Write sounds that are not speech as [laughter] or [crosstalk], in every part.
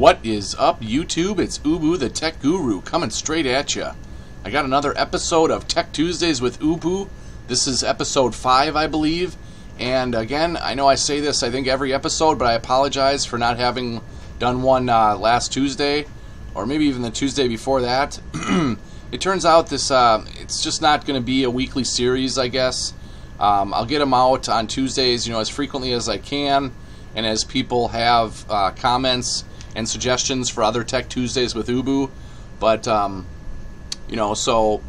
What is up, YouTube? It's Ubu the Tech Guru coming straight at you. I got another episode of Tech Tuesdays with Ubu. This is episode 5, I believe. And again, I know I say this, I think, every episode, but I apologize for not having done one uh, last Tuesday, or maybe even the Tuesday before that. [clears throat] it turns out this uh, it's just not going to be a weekly series, I guess. Um, I'll get them out on Tuesdays, you know, as frequently as I can, and as people have uh, comments and suggestions for other Tech Tuesdays with Ubu. But um, you know, so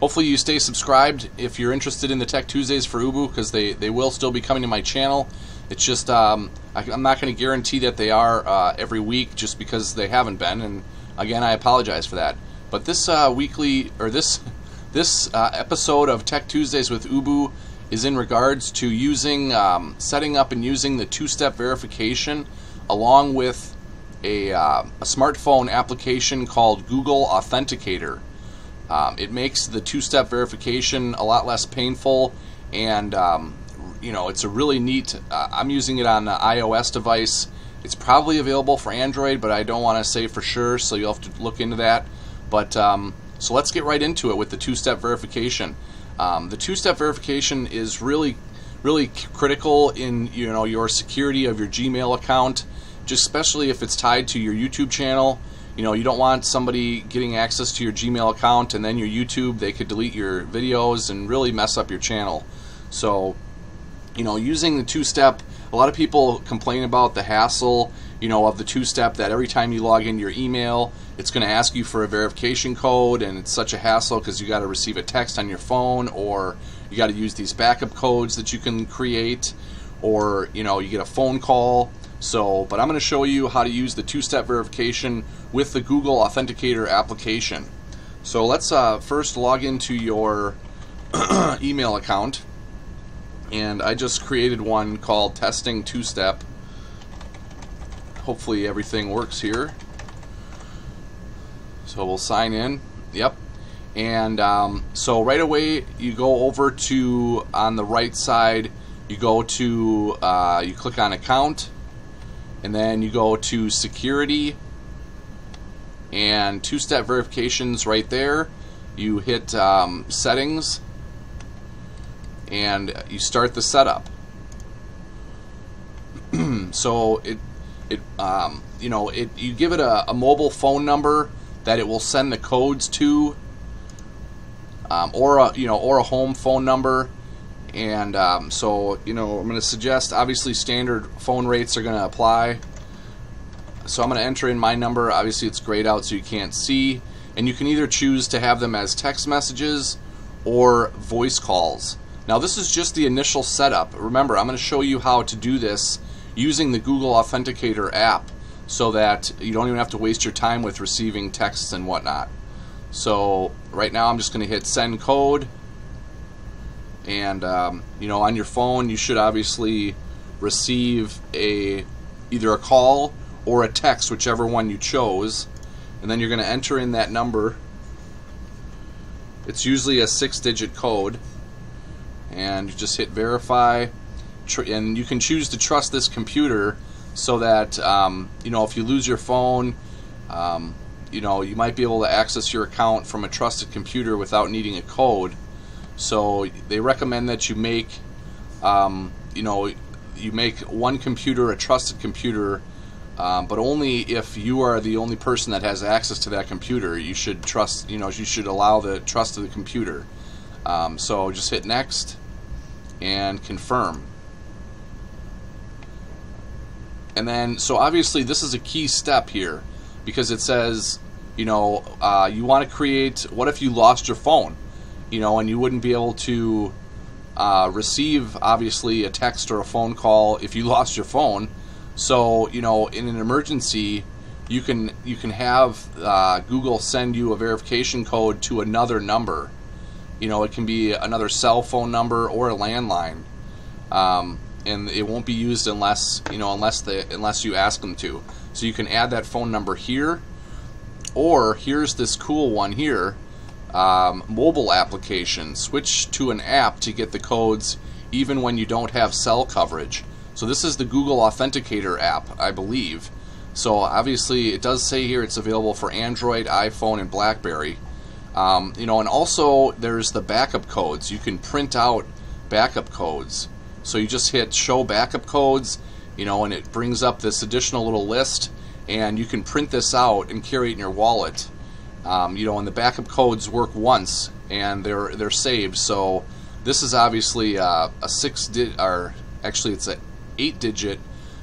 hopefully you stay subscribed if you're interested in the Tech Tuesdays for Ubu because they they will still be coming to my channel. It's just um, I, am not going to guarantee that they are uh, every week just because they haven't been, and again I apologize for that. But this uh, weekly or this [laughs] this uh, episode of Tech Tuesdays with Ubu is in regards to using um, setting up and using the two-step verification along with a, uh, a smartphone application called Google Authenticator. Um, it makes the two-step verification a lot less painful, and um, you know it's a really neat. Uh, I'm using it on an iOS device. It's probably available for Android, but I don't want to say for sure, so you'll have to look into that. But um, so let's get right into it with the two-step verification. Um, the two-step verification is really, really critical in you know your security of your Gmail account just especially if it's tied to your YouTube channel. You know, you don't want somebody getting access to your Gmail account and then your YouTube. They could delete your videos and really mess up your channel. So, you know, using the two-step, a lot of people complain about the hassle, you know, of the two-step that every time you log into your email, it's going to ask you for a verification code and it's such a hassle because you got to receive a text on your phone or you got to use these backup codes that you can create or, you know, you get a phone call so, but I'm going to show you how to use the two-step verification with the Google Authenticator application. So let's uh, first log into your [clears throat] email account. And I just created one called Testing Two-Step. Hopefully everything works here. So we'll sign in. Yep. And um, so right away you go over to, on the right side, you go to, uh, you click on Account and then you go to security and two-step verifications right there. You hit um, settings and you start the setup. [clears throat] So it it um, you know it you give it a, a, mobile phone number that it will send the codes to um, or a you know or a home phone number and um, so you know I'm going to suggest obviously standard phone rates are going to apply. So I'm going to enter in my number. Obviously it's grayed out so you can't see. And you can either choose to have them as text messages or voice calls. Now this is just the initial setup. Remember I'm going to show you how to do this using the Google Authenticator app so that you don't even have to waste your time with receiving texts and whatnot. So right now I'm just going to hit send code and um, you know on your phone you should obviously receive a either a call or a text whichever one you chose. And then you're going to enter in that number. It's usually a six digit code. And you just hit verify. And you can choose to trust this computer so that um, you know if you lose your phone um, you know you might be able to access your account from a trusted computer without needing a code so they recommend that you make, um, you know, you make one computer a trusted computer, um, but only if you are the only person that has access to that computer. You should trust, you know, you should allow the trust of the computer. Um, so just hit next and confirm. And then, so obviously this is a key step here because it says, you know, uh, you want to create, what if you lost your phone? You know, and you wouldn't be able to uh, receive obviously a text or a phone call if you [laughs] lost your phone. So you know, in an emergency, you can you can have uh, Google send you a verification code to another number. You know, it can be another cell phone number or a landline, um, and it won't be used unless you know unless they unless you ask them to. So you can add that phone number here, or here's this cool one here um, mobile application. Switch to an app to get the codes even when you don't have cell coverage. So this is the Google Authenticator app, I believe. So obviously, it does say here it's available for Android, iPhone, and BlackBerry. Um, you know, and also there's the backup codes. You can print out backup codes. So you just hit Show Backup Codes, you know, and it brings up this additional little list, and you can print this out and carry it in your wallet. Um, you know, and the backup codes work once, and they're they're saved. So this is obviously uh, a six digit, or actually it's a eight digit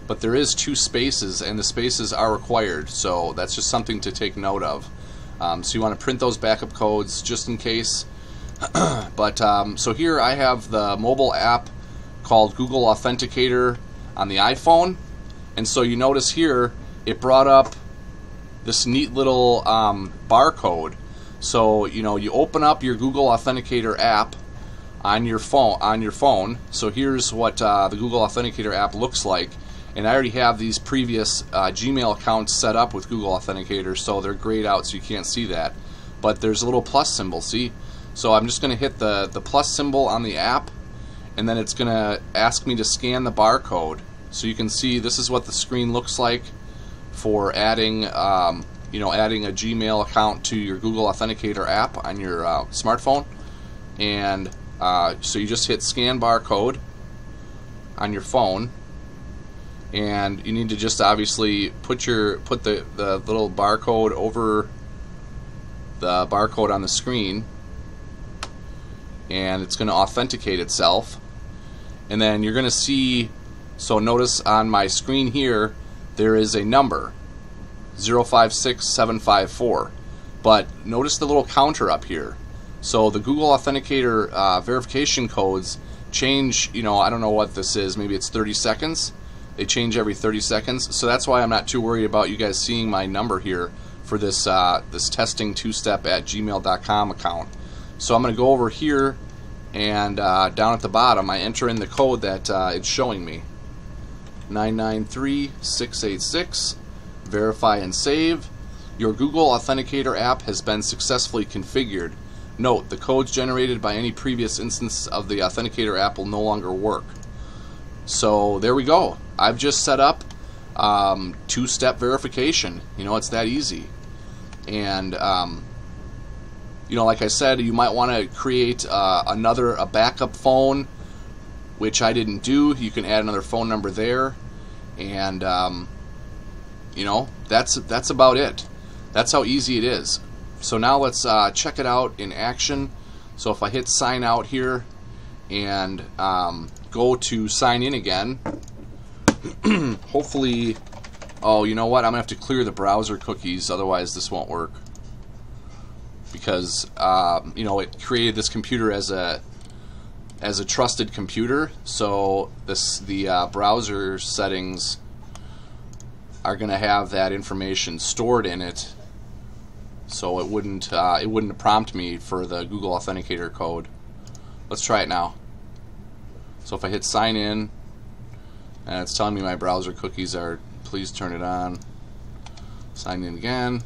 but there is two spaces and the spaces are required. So that's just something to take note of. Um, so you want to print those backup codes just in case. [clears throat] But um, so here I have the mobile app called Google Authenticator on the iPhone. And so you notice here it brought up this neat little um, barcode so you know you open up your Google Authenticator app on your phone on your phone so here's what uh, the Google Authenticator app looks like and I already have these previous uh, Gmail accounts set up with Google Authenticator, so they're grayed out so you can't see that. But there's a little plus symbol, see? So I'm just going to hit the, the plus symbol on the app, and then it's going to ask me to scan the barcode. So you can see this is what the screen looks like for adding, um, you know, adding a Gmail account to your Google Authenticator app on your uh, smartphone. And uh, so you just hit scan barcode on your phone. And you need to just obviously put your put the, the little barcode over the barcode on the screen. And it's going to authenticate itself. And then you're going to see so notice on my screen here there is a number 056754 but notice the little counter up here so the Google Authenticator uh, verification codes change you know I don't know what this is maybe it's 30 seconds they change every 30 seconds, so that's why I'm not too worried about you guys seeing my number here for this uh, this testing two-step at gmail.com account. So I'm going to go over here and uh, down at the bottom I enter in the code that uh, it's showing me. 993686 verify and save. Your Google Authenticator app has been successfully configured. Note, the codes generated by any previous instance of the Authenticator app will no longer work. So there we go. I've just set up um, two-step verification. You know, it's that easy. And um, you know, like I said, you might want to create uh, another a backup phone, which I didn't do. You can add another phone number there, and um, you know, that's that's about it. That's how easy it is. So now let's uh, check it out in action. So if I hit sign out here and um, go to sign in again, [clears throat] hopefully, oh, you know what? I'm to have to clear the browser cookies, otherwise this won't work. Because, um, you know, it created this computer as a as a trusted computer, so this the uh, browser settings are going to have that information stored in it, so it wouldn't uh, it wouldn't prompt me for the Google Authenticator code. Let's try it now. So if I hit sign in, and it's telling me my browser cookies are please turn it on sign in again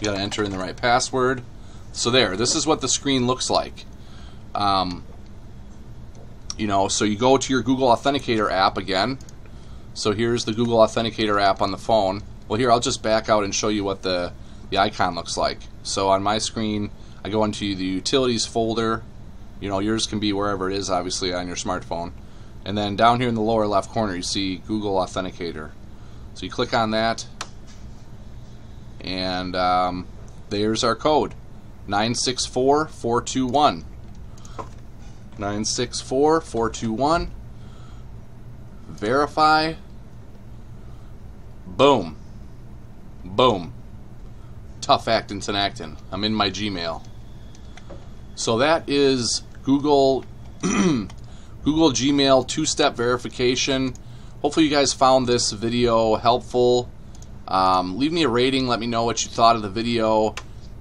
you gotta enter in the right password. So there this is what the screen looks like. Um, you know so you go to your Google Authenticator app again. So here's the Google Authenticator app on the phone. Well here I'll just back out and show you what the the icon looks like. So on my screen I go into the utilities folder. You know, yours can be wherever it is, obviously, on your smartphone. And then down here in the lower left corner, you see Google Authenticator. So you click on that, and um, there's our code 964421. 964421. Verify. Boom. Boom. Tough actin' actin'. I'm in my Gmail. So that is Google [clears throat] Google Gmail two-step verification. Hopefully you guys found this video helpful. Um, leave me a rating. Let me know what you thought of the video.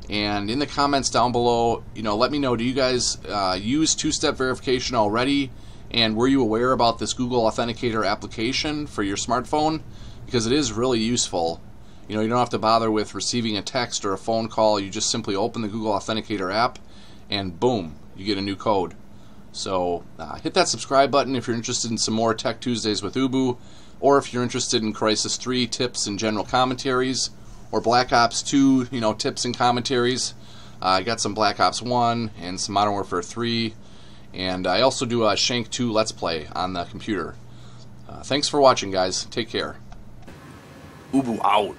And in the comments down below, you know, let me know, do you guys uh, use two-step verification already? And were you aware about this Google Authenticator application for your smartphone? Because it is really useful. You know, you don't have to bother with receiving a text or a phone call. You just simply open the Google Authenticator app and boom, you get a new code. So uh, hit that subscribe button if you're interested in some more Tech Tuesdays with Ubu, or if you're interested in Crysis 3 tips and general commentaries, or Black Ops 2, you know, tips and commentaries. Uh, I got some Black Ops 1 and some Modern Warfare 3, and I also do a Shank 2 Let's Play on the computer. Uh, thanks for watching, guys. Take care. Ubu out.